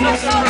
Let's go.